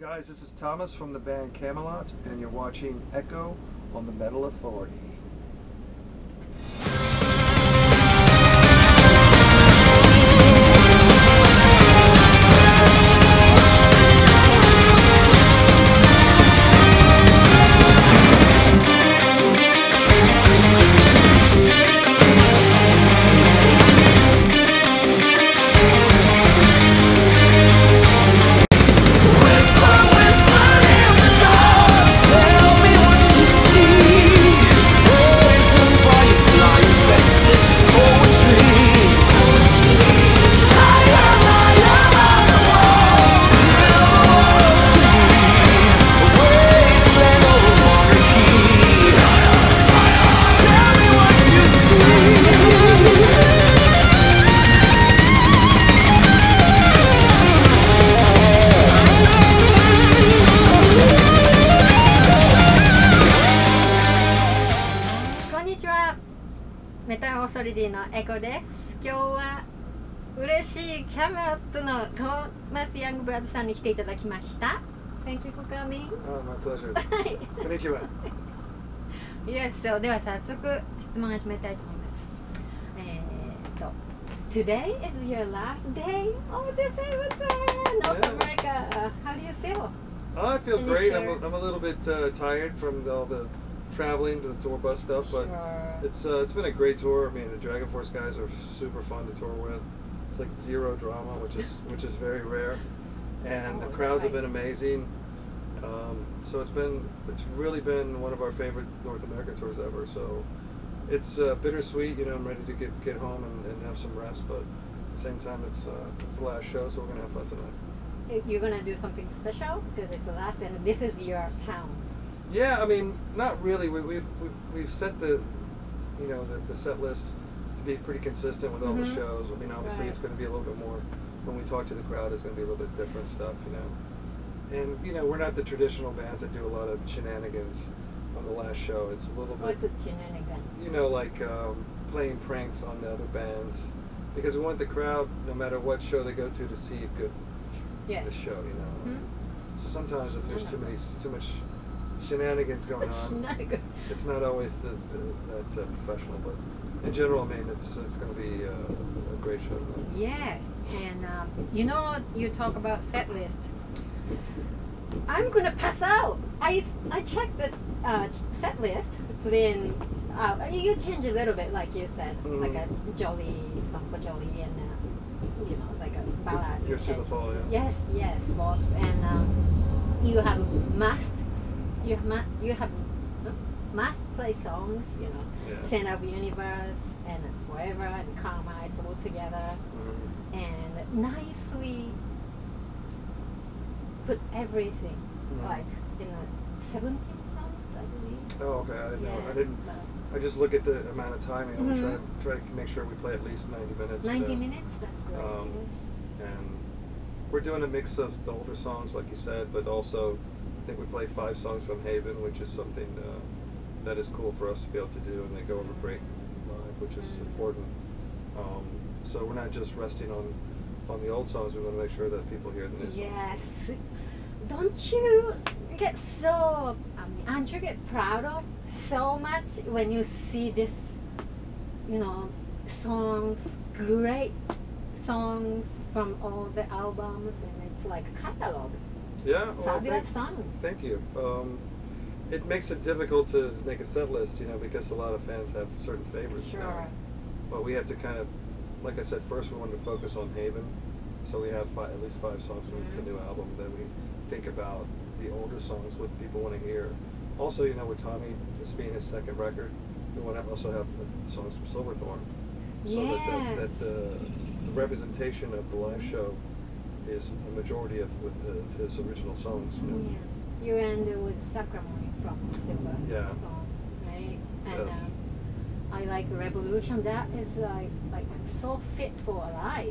guys, this is Thomas from the band Kamelot, and you're watching Echo on the Metal Authority. タルオーソリティのエコです今日は嬉しいキャメラットのトーマス・ヤングブラザーさんに来ていただきました Thank you for coming Oh, my pleasure. はい Konnichiwa. Yes, so では早速質問始めたいと思いますえー、っと Today is your last day of the season North. America Uh, How do you feel? Oh, I feel great. I'm a, I'm a little bit uh, tired from all the traveling to the tour bus stuff, but Sure. it's uh, it's been a great tour. I mean, the DragonForce guys are super fun to tour with. It's like zero drama, which is which is very rare, and the Oh, crowds have been amazing. Um, so it's been it's really been one of our favorite North American tours ever. So it's uh, bittersweet. You know, I'm ready to get get home and, and have some rest, but at the same time, it's uh, it's the last show, so we're gonna have fun tonight. You're gonna do something special because it's the last and this is your town Yeah, I mean, not really. We, we've, we've we've set the, you know, the, the set list to be pretty consistent with all Mhm. the shows. I mean, obviously, Right. it's going to be a little bit more when we talk to the crowd. It's going to be a little bit different stuff, you know. And you know, we're not the traditional bands that do a lot of shenanigans on the last show. It's a little bit, What's the shenanigan? you know, like um, playing pranks on the other bands because we want the crowd, no matter what show they go to, to see a good Yes. the show, you know. Mhm. So sometimes if there's too many, too much shenanigans going on. It's not always the, the, that uh, professional, but in general, I mean, it's it's going to be uh, a great show. tonight. Yes, and um, you know you talk about set list. I'm gonna pass out. I I checked the uh, set list. It's been uh, you change a little bit, like you said, Mhm. like a jolly for jolly and uh, you know like a ballad. You're to the fall, yeah. Yes, yes, both. And um, you have must, you have you have uh, must play songs. You know, Yeah. Center of Universe and Forever and Karma. It's all together Mhm. and nicely put everything Mhm. like you know 17 songs, I believe. Oh, okay. I didn't know. I didn't. I just look at the amount of time. You know, we try to try to make sure we play at least 90 minutes. you 90 know. minutes. That's great. Um, yes. and we're doing a mix of the older songs, like you said, but also I think we play five songs from Haven, which is something uh, that is cool for us to be able to do, and they go over great live, which is Mm. important. Um, so we're not just resting on on the old songs. We want to make sure that people hear the new songs. Yes. Don't you get so, I mean, aren't you get proud of so much when you see this, you know, songs, great songs from all the albums and it's like a catalog, Yeah, well, fabulous thank, songs. thank you. Um, it makes it difficult to make a set list, you know, because a lot of fans have certain favorites. Sure. But we have to kind of, like I said, first we wanted to focus on Haven, so we have five, at least five songs from Mhm. the new album. Then we think about the older songs, what people want to hear. Also, you know, with Tommy, this being his second record, we want to also have the songs from Silverthorn, so that, that, that Yes. The, representation of the live show is a majority of with the, of his original songs. You know? Yeah. You end with Sacrimony from Silver Yeah. song, right? And Yes. um, I like Revolution. That is like like so fit for a live.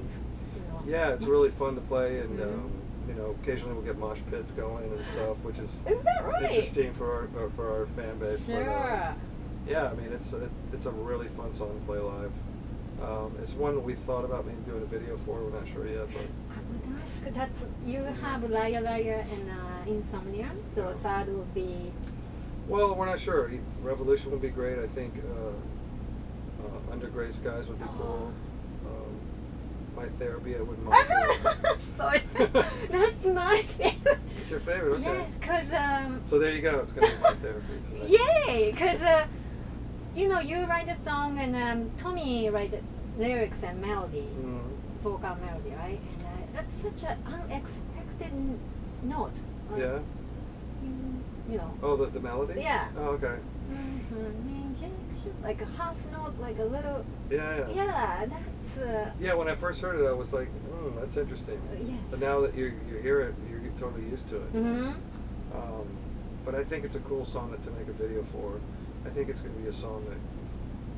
You know. Yeah, it's really fun to play, and Mhm. um, you know, occasionally we'll get mosh pits going and stuff, which is Is right? interesting for our uh, for our fan base. but, uh, yeah, I mean it's a, it's a really fun song to play live. Um, it's one we thought about maybe doing a video for. We're not sure yet, but I would ask. That's you have Liar Liar and uh, Insomnia, so third would be Well, we're not sure. Revolution would be great. I think uh, uh, Under Gray Skies would be cool. Um, my therapy, I wouldn't mind. Sorry, that's my favorite. it's your favorite, okay? Yes, cause um, So there you go. It's gonna be my therapy. So yay, cause uh, you know you write a song and um, Tommy write the lyrics and melody, Mhm. vocal melody, right? And uh, that's such an unexpected note. like, Yeah. mm, You know. Oh, the, the melody. Yeah. Oh, okay. Mhm, like a half note, like a little. Yeah, yeah. Yeah, that's. Uh, Yeah, when I first heard it, I was like, hmm, that's interesting. yes. But now that you you hear it, you're totally used to it. hmm Um, but I think it's a cool song to make a video for. I think it's going to be a song that,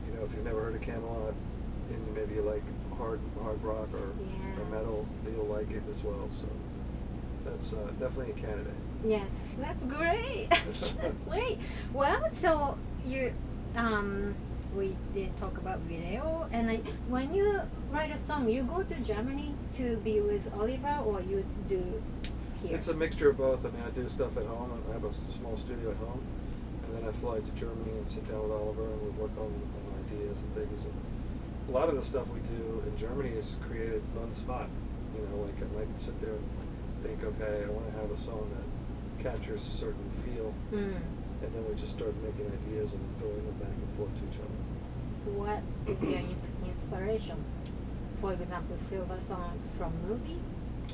you know, if you've never heard of Kamelot, and maybe you like hard hard rock or, or metal, you'll like it as well. So that's uh, definitely a candidate. Yes, that's great. Wait. Well, so you, um, we did talk about video, and I, when you write a song, you go to Germany to be with Oliver, or you do here. It's a mixture of both. I mean, I do stuff at home, and I have a small studio at home, then I fly to Germany and sit down with Oliver, and we work on, on ideas and things. And a lot of the stuff we do in Germany is created on the spot. You know, like I might sit there and think, okay, I want to have a song that captures a certain feel, Mm. and then we just start making ideas and throwing them back and forth to each other. What is your inspiration? For example, silver songs from movie.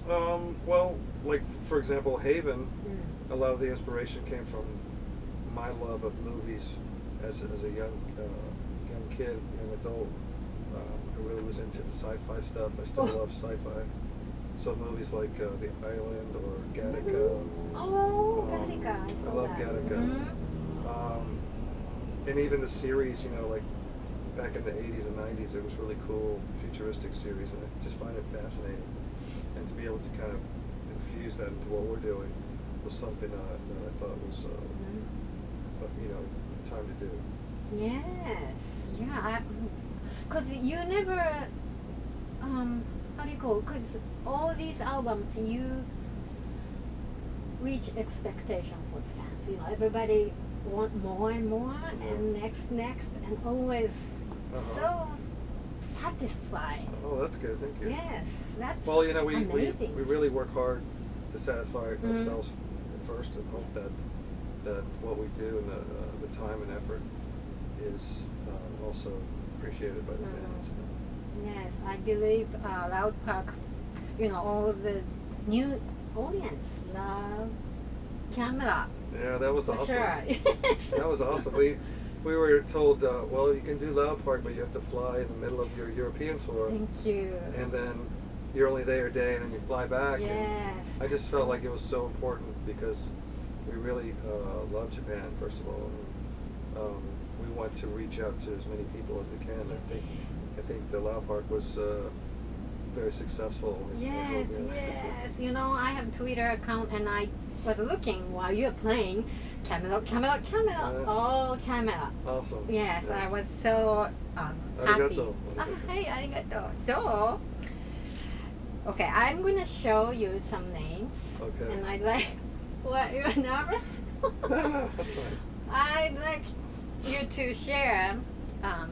Um, well, like for example, Haven. Mm. a lot of the inspiration came from my love of movies as, as a young uh, young kid, young adult. Um, I really was into the sci-fi stuff. I still love sci-fi. So movies like uh, The Island or Gattaca. Oh, Um, Gattaca. I, I love that. Gattaca. Mhm. Um, and even the series, you know, like back in the 80s and 90s, it was really cool, futuristic series, and I just find it fascinating. And to be able to kind of infuse that into what we're doing was something uh, that I thought was, uh, you know, time to do. Yes, yeah, because you never, um, how do you call? Because all these albums, you reach expectation for the fans. You know, everybody want more and more, and next, next, and always Uh-huh. so satisfied. Oh, that's good. Thank you. Yes, that's Well, you know, we, we, amazing. we really work hard to satisfy Mhm. ourselves first and hope that that what we do and the, uh, the time and effort is uh, also appreciated by the Mhm. fans. Yes, I believe uh, Loud Park, you know, all the new audience love camera. Yeah, that was For awesome. sure. That was awesome. We we were told, uh, well, you can do Loud Park, but you have to fly in the middle of your European tour, Thank you. and then you're only there a day, and then you fly back. yes. I just felt like it was so important because we really uh, love Japan, first of all. Um, we want to reach out to as many people as we can. I think I think the Loud Park was uh, very successful. Yes, yes. You know, I have Twitter account and I was looking while you were playing. Kamelot, Kamelot, Kamelot, Yeah. all Kamelot. Awesome. Yes, I was so um, happy. Arigato, Ah, hey, arigato. So, okay, I'm gonna show you some names. Okay. And I'd like, what, you're nervous? That's fine. I'd like you to share um,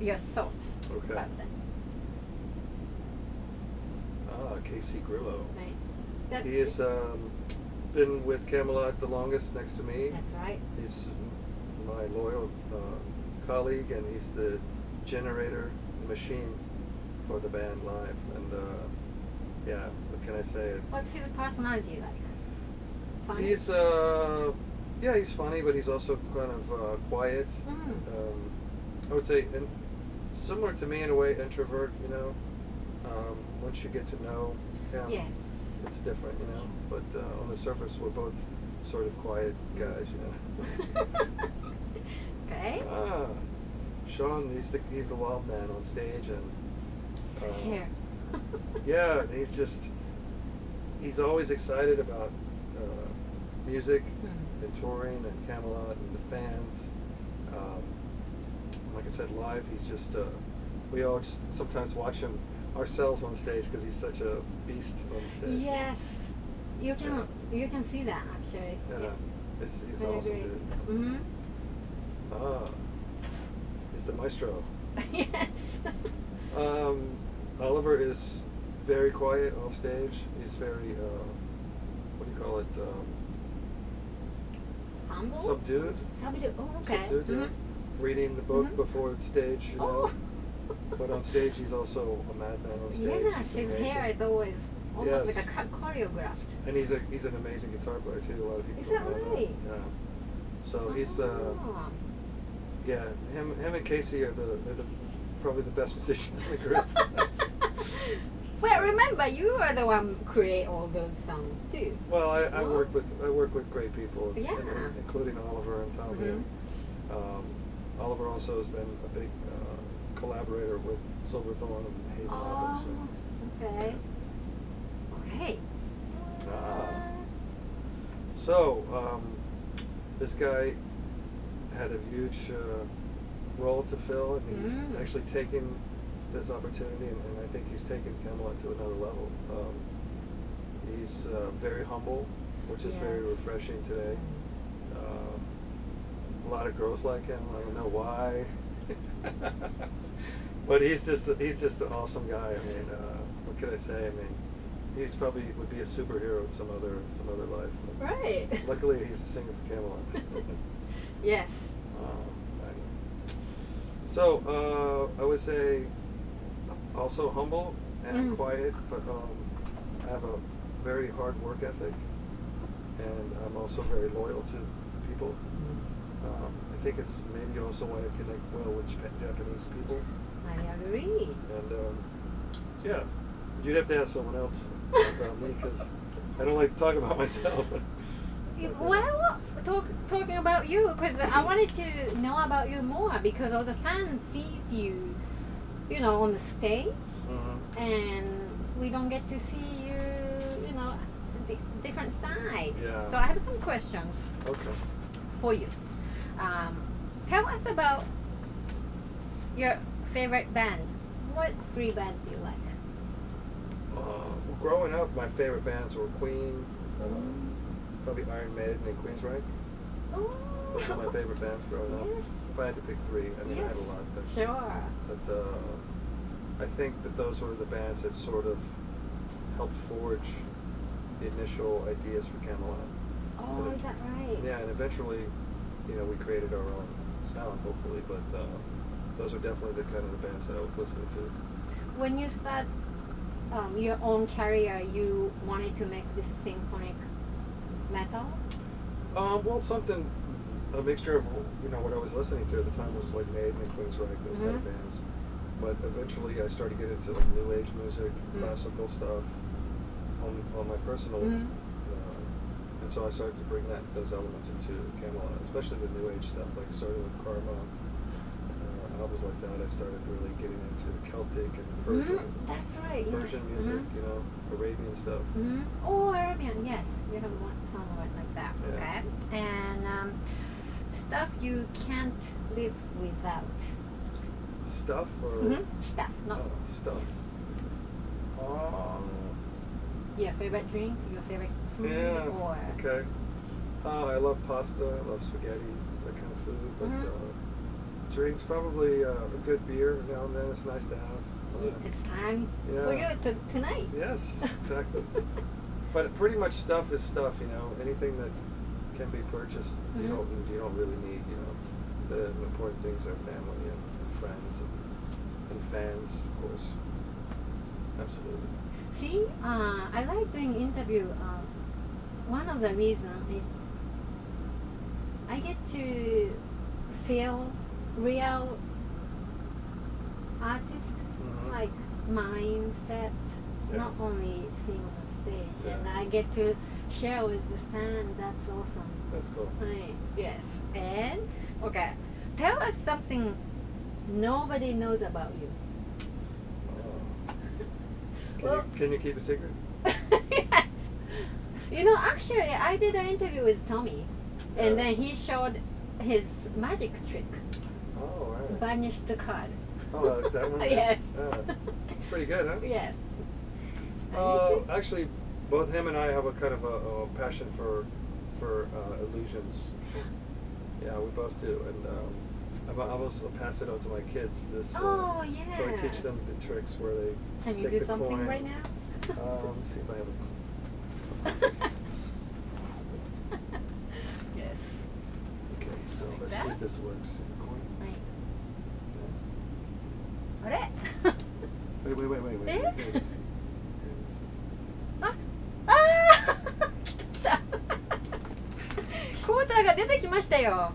your thoughts Okay. about that. Ah, Casey Grillo. Right? That- He has um, been with Kamelot the longest next to me. That's right. He's my loyal uh, colleague, and he's the generator machine for the band live. And uh, yeah, what can I say? What's his personality like? Funny? He's uh, yeah, he's funny, but he's also kind of uh, quiet. Mm. Um, I would say, and similar to me in a way, introvert. You know, um, once you get to know him, Yes. it's different. You know, but uh, on the surface, we're both sort of quiet guys. You know. okay. Ah, Sean, he's the he's the wild man on stage, and uh, Here. yeah, he's just he's always excited about uh, music Mm. and touring and Kamelot and the fans. Um, like I said, live, he's just uh, we all just sometimes watch him ourselves on stage because he's such a beast on stage. Yes, you can you can see that actually. Yeah. It's, he's I awesome, agree. dude. Mhm. Ah, he's the maestro. yes. Um, Oliver is very quiet off stage. He's very, uh, what do you call it? Um, Humble. subdued. Subdued. Oh, okay. Subdued, yeah. Mhm. Reading the book Mhm. before the stage, you know. Oh. But on stage, he's also a madman on stage. yeah, He's his amazing. hair is always almost Yes. like a cho- choreographed. And he's a he's an amazing guitar player too. A lot of people. Is that right? Yeah. So he's uh, Oh. yeah, him him and Casey are the they're the probably the best musicians in the group. well, remember you are the one who create all those songs too. well, I, I Oh. work with I work with great people, Yeah. including Oliver and Tommy. Mhm. Um, Oliver also has been a big uh, collaborator with Silverthorn and Haven Oh, Roberts. okay. Okay. Ah. So, um, this guy had a huge uh, role to fill, and he's Mm. actually taken this opportunity, and, and I think he's taken Kamelot to another level. Um, he's uh, very humble, which is very refreshing today. Um, a lot of girls like him. I don't know why, but he's just he's just an awesome guy. I mean, uh, what can I say? I mean, he's probably would be a superhero in some other some other life. Right. Luckily, he's a singer for Kamelot. yes. Um, so uh, I would say also humble and Mm. quiet, but um, I have a very hard work ethic, and I'm also very loyal to people. Um, I think it's maybe also why I connect well with Jap- Japanese people, I agree. and um, yeah, you'd have to ask someone else about me because I don't like to talk about myself. Well, talk, talking about you, because I wanted to know about you more because all the fans sees you, you know, on the stage, Mhm. and we don't get to see you, you know, the different side. Yeah. So I have some questions Okay. for you. Um, tell us about your favorite bands. What three bands do you like? Uh, well, growing up, my favorite bands were Queen, uh, probably Iron Maiden, and Queensryche. Oh, Those were my favorite bands growing up. Yes. If I had to pick three, I mean, I had a lot, but, Sure. but uh, I think that those were the bands that sort of helped forge the initial ideas for Kamelot. Oh, is that right? Yeah, and eventually, you know, we created our own sound, hopefully, but uh, those are definitely the kind of the bands that I was listening to. When you start um, your own career, you wanted to make this symphonic metal. Um, well, something, a mixture of, you know, what I was listening to at the time was like Maiden and Queensryche, those kind of Mhm. bands. But eventually I started getting into like new age music, Mm. classical stuff on, on my personal, Mhm. uh, and so I started to bring that those elements into Kamelot, especially the new age stuff, like starting with Karma, uh, albums like that. I started really getting into Celtic and Persian, Mhm, That's right. Yeah. Persian music, you know, Arabian stuff. Oh, Arabian. Yes, you have one song like that. Yeah. Okay. And um, stuff you can't live without. Stuff or Mhm. Stuff, not oh, stuff. Um, your favorite drink, your favorite food, Yeah. or Okay. Uh, I love pasta. I love spaghetti, that kind of food. But Mhm. uh, drinks, probably uh, a good beer now and then. It's nice to have. Uh, it's time for yeah. you to, tonight. yes, exactly. but pretty much stuff is stuff. You know, anything that can be purchased, you Mhm. don't you don't really need. You know, the important things are family and, and friends and, and fans, of course. Absolutely. See, uh, I like doing interview. Uh, one of the reasons is I get to feel real artist Mhm. like mindset, Yeah. not only on stage, Yeah. and I get to share with the fan. That's awesome. That's cool. Right. Yes. And okay, tell us something nobody knows about you. Oh. Can, Well- you, can you keep a secret? yes. You know, actually, I did an interview with Tommy, and then he showed his magic trick, Oh, right. vanish the card. Oh, that one? yes. Oh, yeah. pretty good, huh? Yes. Uh, actually, both him and I have a kind of a, a passion for for uh, illusions. Yeah, we both do, and um, I've, I've also passed it on to my kids. This. Uh, oh yeah. So I teach them the tricks where they. Can you do the something coin. right now? Uh, let's see if I have a. yes. Okay, so Like let's see if this works. が出てきましたよわ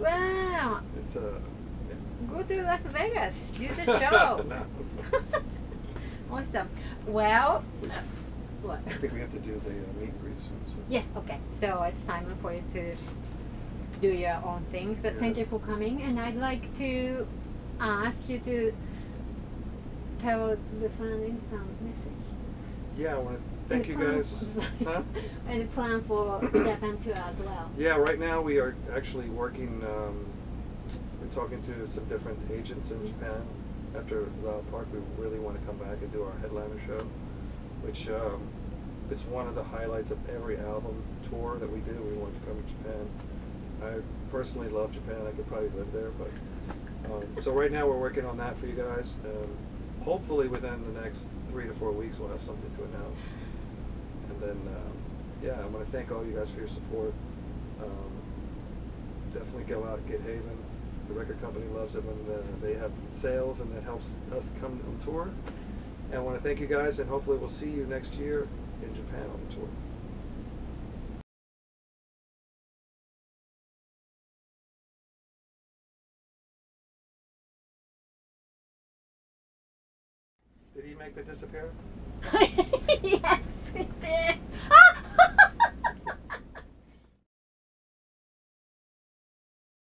ー It's uh. Go to Las Vegas do the yeah. show No. awesome well what I think we have to do the uh, meet and greet soon. So. yes okay so it's time for you to do your own things but thank Yeah. you for coming and I'd like to ask you to tell the fan some message Yeah, I want to thank you And guys. Huh? and plan for Japan tour as well Yeah, right now we are actually working. Um, we're talking to some different agents in Japan. After the park, we really want to come back and do our headliner show, which um, is one of the highlights of every album tour that we do. We want to come to Japan. I personally love Japan. I could probably live there, but um, so right now we're working on that for you guys. Um, hopefully within the next three to four weeks we'll have something to announce. And then, um, yeah, I want to thank all you guys for your support. Um, definitely go out, get Haven. The record company loves it when uh, they have sales, and that helps us come on tour. And I want to thank you guys, and hopefully we'll see you next year in Japan on the tour. Did he make the disappear? yes, it did.